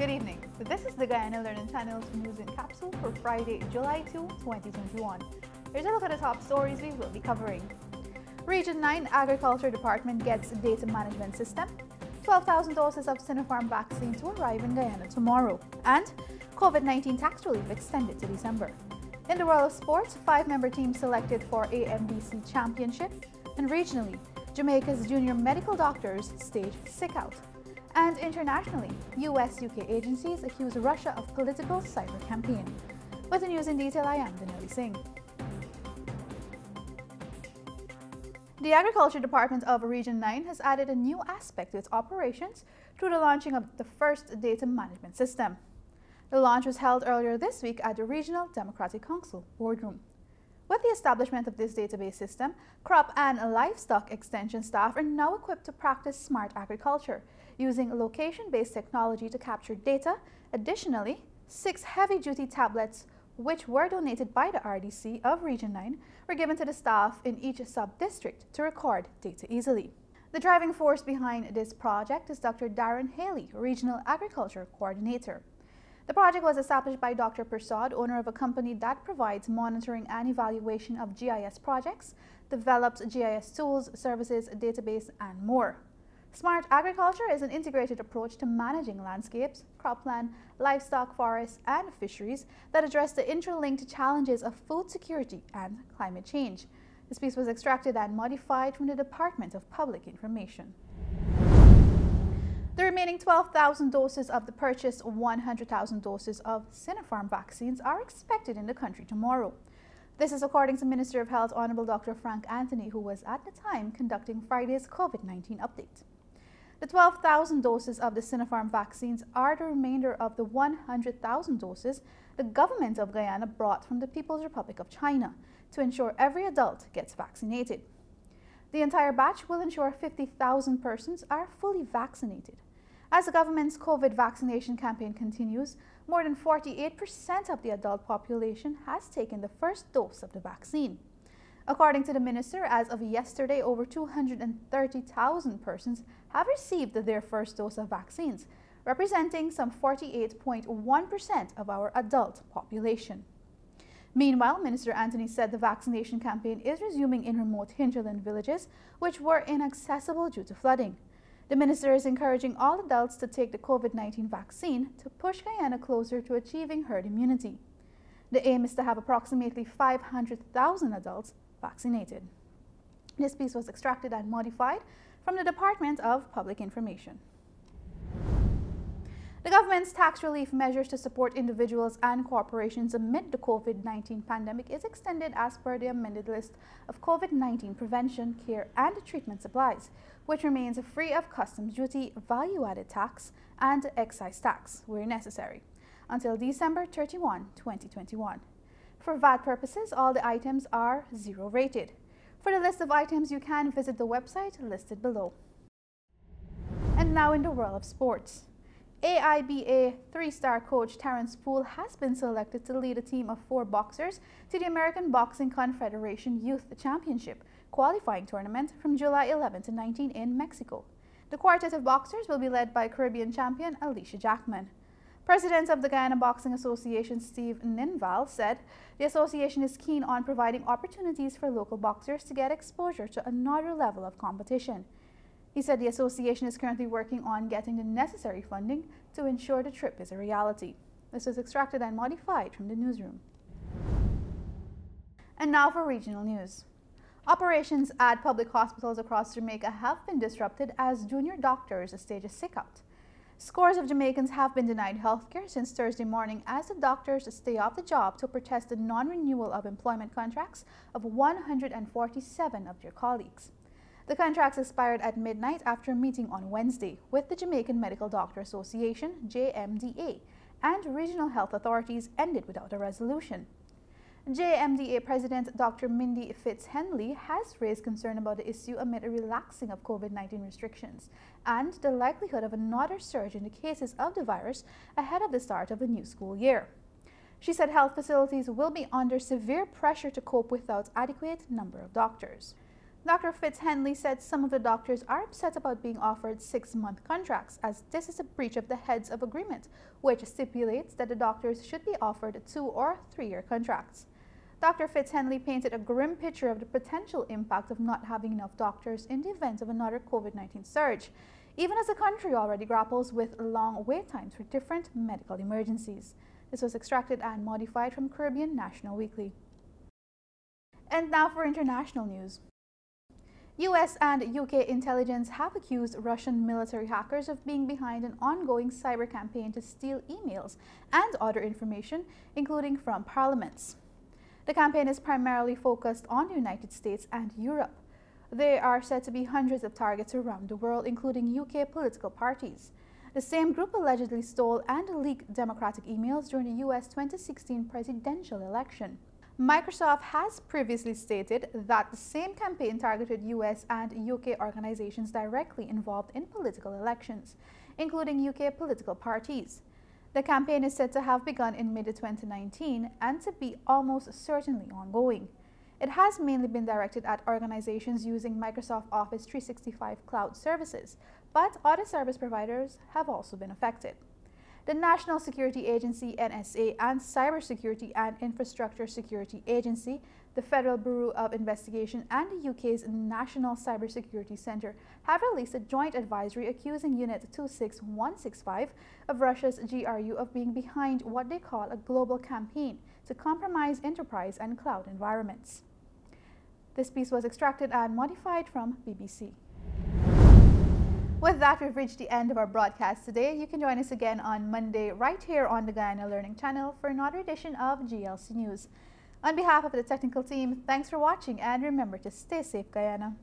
Good evening. This is the Guyana Learning Channel's news in capsule for Friday, July 2, 2021. Here's a look at the top stories we will be covering. Region 9 Agriculture Department gets data management system. 12,000 doses of Sinopharm vaccine to arrive in Guyana tomorrow. And COVID-19 tax relief extended to December. In the world of sports, five-member team selected for AMBC Championship. And regionally, Jamaica's junior medical doctors stage sick out. And internationally, US-UK agencies accuse Russia of political cyber campaign. With the news in detail, I am Danelli Singh. The Agriculture Department of Region 9 has added a new aspect to its operations through the launching of the first data management system. The launch was held earlier this week at the Regional Democratic Council boardroom. With the establishment of this database system, crop and livestock extension staff are now equipped to practice smart agriculture using location-based technology to capture data. Additionally, six heavy-duty tablets which were donated by the RDC of Region 9, were given to the staff in each sub-district to record data easily. The driving force behind this project is Dr. Darren Haley, Regional Agriculture Coordinator. The project was established by Dr. Prasad, owner of a company that provides monitoring and evaluation of GIS projects, develops GIS tools, services, database, and more. Smart agriculture is an integrated approach to managing landscapes, cropland, livestock, forests, and fisheries that address the interlinked challenges of food security and climate change. This piece was extracted and modified from the Department of Public Information. The remaining 12,000 doses of the purchased 100,000 doses of Sinopharm vaccines are expected in the country tomorrow. This is according to Minister of Health Honorable Dr. Frank Anthony, who was at the time conducting Friday's COVID-19 update. The 12,000 doses of the Sinopharm vaccines are the remainder of the 100,000 doses the government of Guyana brought from the People's Republic of China to ensure every adult gets vaccinated. The entire batch will ensure 50,000 persons are fully vaccinated. As the government's COVID vaccination campaign continues, more than 48% of the adult population has taken the first dose of the vaccine. According to the minister, as of yesterday, over 230,000 persons have received their first dose of vaccines, representing some 48.1% of our adult population. Meanwhile, Minister Anthony said the vaccination campaign is resuming in remote hinterland villages, which were inaccessible due to flooding. The minister is encouraging all adults to take the COVID-19 vaccine to push Guyana closer to achieving herd immunity. The aim is to have approximately 500,000 adults vaccinated. This piece was extracted and modified from the Department of Public Information. The government's tax relief measures to support individuals and corporations amid the COVID-19 pandemic is extended as per the amended list of COVID-19 prevention, care, and treatment supplies, which remains free of customs duty, value-added tax, and excise tax where necessary, until December 31, 2021. For VAT purposes, all the items are zero rated. For the list of items, you can visit the website listed below. And now in the world of sports. AIBA three-star coach Terrence Poole has been selected to lead a team of four boxers to the American Boxing Confederation Youth Championship qualifying tournament from July 11 to 19 in Mexico. The quartet of boxers will be led by Caribbean champion Alicia Jackman. President of the Guyana Boxing Association, Steve Ninvalle, said the association is keen on providing opportunities for local boxers to get exposure to another level of competition. He said the association is currently working on getting the necessary funding to ensure the trip is a reality. This was extracted and modified from the newsroom. And now for regional news. Operations at public hospitals across Jamaica have been disrupted as junior doctors stage a sick out. Scores of Jamaicans have been denied health care since Thursday morning as the doctors stay off the job to protest the non-renewal of employment contracts of 147 of their colleagues. The contracts expired at midnight after a meeting on Wednesday with the Jamaican Medical Doctor Association, JMDA, and regional health authorities ended without a resolution. JMDA President Dr. Mindi Fitz-Henley has raised concern about the issue amid a relaxing of COVID-19 restrictions and the likelihood of another surge in the cases of the virus ahead of the start of the new school year. She said health facilities will be under severe pressure to cope without adequate number of doctors. Dr. Fitz-Henley said some of the doctors are upset about being offered six-month contracts as this is a breach of the heads of agreement, which stipulates that the doctors should be offered two or three-year contracts. Dr. Fitz-Henley painted a grim picture of the potential impact of not having enough doctors in the event of another COVID-19 surge, even as the country already grapples with long wait times for different medical emergencies. This was extracted and modified from Caribbean National Weekly. And now for international news. US and UK intelligence have accused Russian military hackers of being behind an ongoing cyber campaign to steal emails and other information, including from parliaments. The campaign is primarily focused on the United States and Europe. There are said to be hundreds of targets around the world, including UK political parties. The same group allegedly stole and leaked Democratic emails during the US 2016 presidential election. Microsoft has previously stated that the same campaign targeted US and UK organizations directly involved in political elections, including UK political parties. The campaign is said to have begun in mid-2019 and to be almost certainly ongoing. It has mainly been directed at organizations using Microsoft Office 365 cloud services, but other service providers have also been affected. The National Security Agency NSA and Cybersecurity and Infrastructure Security Agency the Federal Bureau of Investigation and the UK's National Cybersecurity Centre have released a joint advisory accusing Unit 26165 of Russia's GRU of being behind what they call a global campaign to compromise enterprise and cloud environments. This piece was extracted and modified from BBC. With that, we've reached the end of our broadcast today. You can join us again on Monday right here on the Guyana Learning Channel for another edition of GLC News. On behalf of the technical team, thanks for watching and remember to stay safe, Guyana.